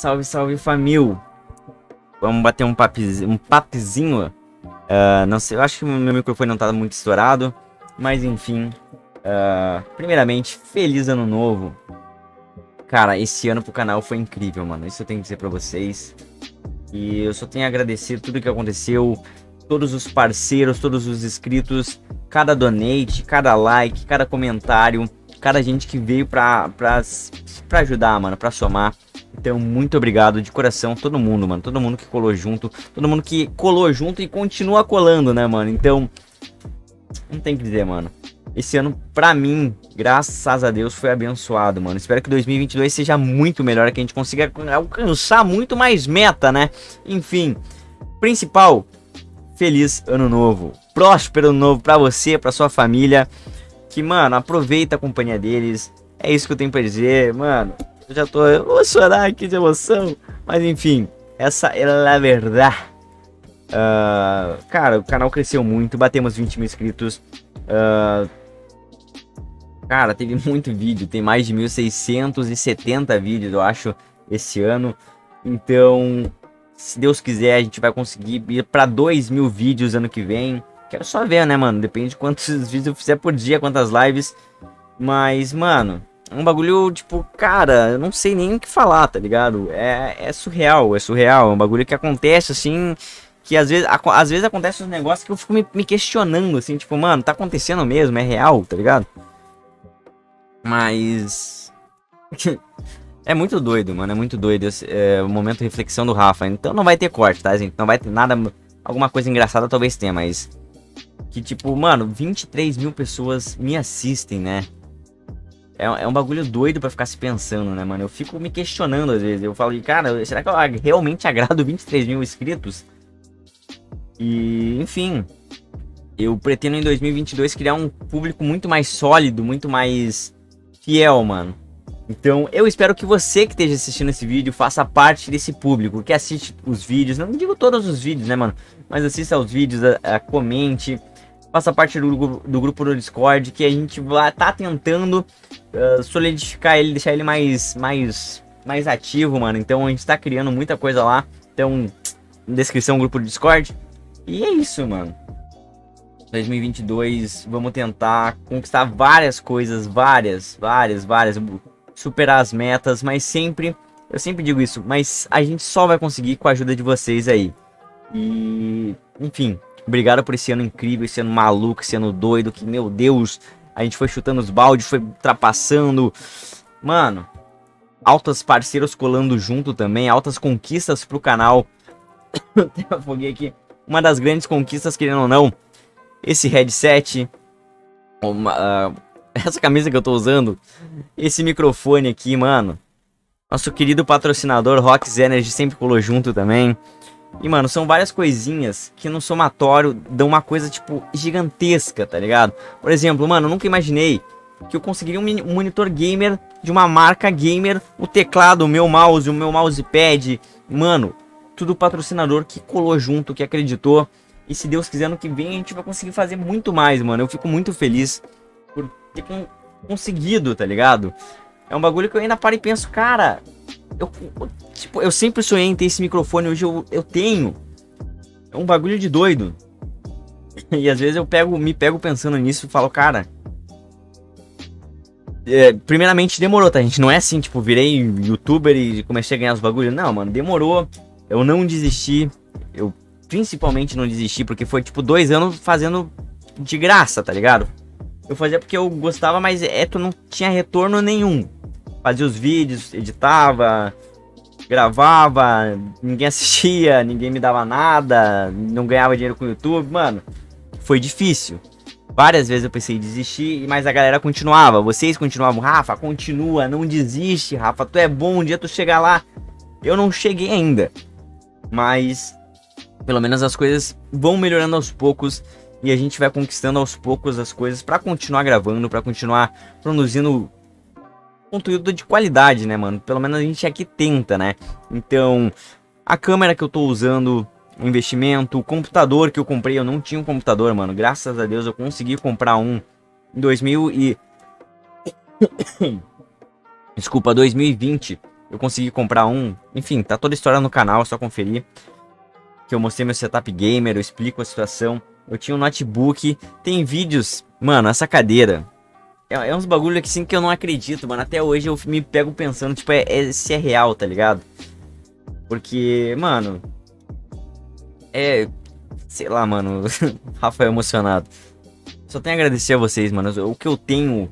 salve, salve família. Vamos bater um papizinho, um papizinho. Uh, não sei, eu acho que meu microfone não tá muito estourado, mas enfim. Uh, primeiramente, feliz ano novo. Cara, esse ano pro canal foi incrível, mano. Isso eu tenho que dizer pra vocês. E eu só tenho a agradecer tudo que aconteceu, todos os parceiros, todos os inscritos, cada donate, cada like, cada comentário, cada gente que veio pra, pra, pra ajudar, mano, pra somar. Então, muito obrigado de coração, todo mundo, mano. Todo mundo que colou junto, todo mundo que colou junto e continua colando, né, mano? Então, não tem que dizer, mano. Esse ano, pra mim, graças a Deus, foi abençoado, mano. Espero que 2022 seja muito melhor, que a gente consiga alcançar muito mais meta, né? Enfim, principal, feliz ano novo. Próspero ano novo pra você, pra sua família. Que, mano, aproveita a companhia deles. É isso que eu tenho pra dizer, mano. Eu já tô. Eu vou chorar aqui de emoção. Mas enfim, essa é a verdade. Uh, cara, o canal cresceu muito. Batemos 20 mil inscritos. Uh, cara, teve muito vídeo. Tem mais de 1670 vídeos, eu acho, esse ano. Então, se Deus quiser, a gente vai conseguir ir para 2 mil vídeos ano que vem. Quero só ver, né, mano? Depende de quantos vídeos eu fizer por dia, quantas lives. Mas, mano, um bagulho, tipo, cara, eu não sei nem o que falar, tá ligado? É, é surreal, é surreal. É um bagulho que acontece assim. Que às vezes, às vezes acontece uns negócios que eu fico me, me, questionando, assim, tipo, mano, tá acontecendo mesmo? É real, tá ligado? Mas. é muito doido, mano. É muito doido esse, é, o momento de reflexão do Rafa. Então não vai ter corte, tá, gente? Não vai ter nada. Alguma coisa engraçada talvez tenha, mas. Que tipo, mano, 23 mil pessoas me assistem, né? É, é um bagulho doido para ficar se pensando, né, mano? Eu fico me questionando às vezes. Eu falo, cara, será que eu realmente agrado 23 mil inscritos? E, enfim, eu pretendo em 2022 criar um público muito mais sólido, muito mais fiel, mano. Então, eu espero que você que esteja assistindo esse vídeo faça parte desse público, que assiste os vídeos, não digo todos os vídeos, né, mano? Mas assista aos vídeos, a, a, comente, faça parte do, do grupo do Discord, que a gente vai tá tentando uh, solidificar ele, deixar ele mais, mais, mais ativo, mano. Então a gente tá criando muita coisa lá. Então, descrição grupo do Discord. E é isso, mano. 2022, vamos tentar conquistar várias coisas, várias, várias, várias, superar as metas, mas sempre, eu sempre digo isso, mas a gente só vai conseguir com a ajuda de vocês aí. E, enfim, Obrigado por esse ano incrível, esse ano maluco, esse ano doido, que, meu Deus, a gente foi chutando os baldes, foi ultrapassando. Mano, altas parceiros colando junto também, altas conquistas pro canal. Afoguei aqui. Uma das grandes conquistas, querendo ou não, esse headset, uma, uh, essa camisa que eu tô usando, esse microfone aqui, mano. Nosso querido patrocinador Rocks Energy sempre colou junto também. E, mano, são várias coisinhas que no somatório dão uma coisa, tipo, gigantesca, tá ligado? Por exemplo, mano, eu nunca imaginei que eu conseguiria um monitor gamer de uma marca gamer, o teclado, o meu mouse, o meu mousepad. Mano, tudo patrocinador que colou junto, que acreditou. E se Deus quiser, no que vem a gente vai conseguir fazer muito mais, mano. Eu fico muito feliz por ter conseguido, tá ligado? É um bagulho que eu ainda paro e penso, cara, eu, tipo, eu sempre sonhei em ter esse microfone, hoje eu, eu tenho. É um bagulho de doido. E às vezes eu pego, me pego pensando nisso e falo, cara. É, primeiramente demorou, tá? A gente não é assim, tipo, virei youtuber e comecei a ganhar os bagulhos. Não, mano, demorou. Eu não desisti. Eu principalmente não desisti, porque foi tipo dois anos fazendo de graça, tá ligado? Eu fazia porque eu gostava, mas é, tu não tinha retorno nenhum fazia os vídeos, editava, gravava, ninguém assistia, ninguém me dava nada, não ganhava dinheiro com o YouTube, mano, foi difícil. Várias vezes eu pensei em desistir, mas a galera continuava. Vocês continuavam, Rafa, continua, não desiste, Rafa, tu é bom, um dia tu chegar lá. Eu não cheguei ainda, mas pelo menos as coisas vão melhorando aos poucos e a gente vai conquistando aos poucos as coisas para continuar gravando, para continuar produzindo conteúdo de qualidade, né, mano? Pelo menos a gente aqui tenta, né? Então, a câmera que eu tô usando, o investimento, o computador que eu comprei, eu não tinha um computador, mano. Graças a Deus eu consegui comprar um em 2000 e... Desculpa, 2020. eu consegui comprar um. Enfim, tá toda a história no canal, é só conferir. Que eu mostrei meu setup gamer, eu explico a situação. Eu tinha um notebook, tem vídeos. Mano, essa cadeira. É, é uns bagulho que sim que eu não acredito, mano. Até hoje eu me pego pensando, tipo, é, é, se é real, tá ligado? Porque, mano. É. Sei lá, mano. Rafael emocionado. Só tenho a agradecer a vocês, mano. O que eu tenho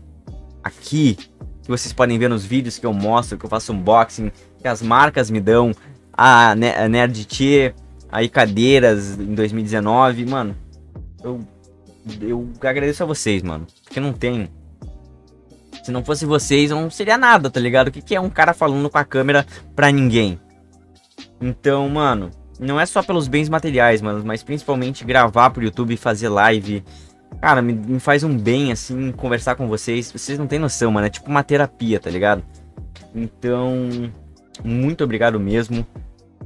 aqui, que vocês podem ver nos vídeos que eu mostro, que eu faço unboxing, que as marcas me dão, a, Nerd T, aí cadeiras em 2019, mano. Eu, eu agradeço a vocês, mano. Porque não tem. Se não fosse vocês, não seria nada, tá ligado? O que, que é um cara falando com a câmera pra ninguém? Então, mano, não é só pelos bens materiais, mano, mas principalmente gravar pro YouTube, fazer live, Cara, me, me, faz um bem, assim, conversar com vocês. Vocês não têm noção, mano. É tipo uma terapia, tá ligado? Então, muito obrigado mesmo.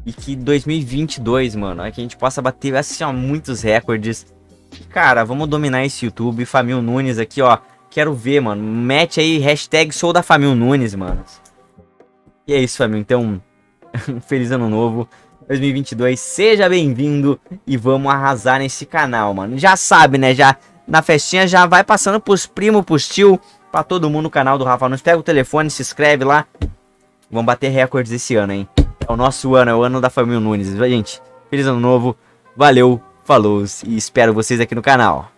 E que 2022, mano, é que a gente possa bater, assim, ó, muitos recordes. E, cara, vamos dominar esse YouTube. Famil Nunes aqui, ó. Quero ver, mano. Mete aí, hashtag sou da Famil Nunes, mano. E é isso, família. Então, feliz ano novo. 2022, seja bem-vindo e vamos arrasar nesse canal, mano. Já sabe, né? Já na festinha já vai passando pros primos, pros tio, pra todo mundo no canal do Rafa Nunes. Pega o telefone, se inscreve lá. Vamos bater recordes esse ano, hein? É o nosso ano, é o ano da família Nunes. Gente, feliz ano novo, valeu, falou e espero vocês aqui no canal.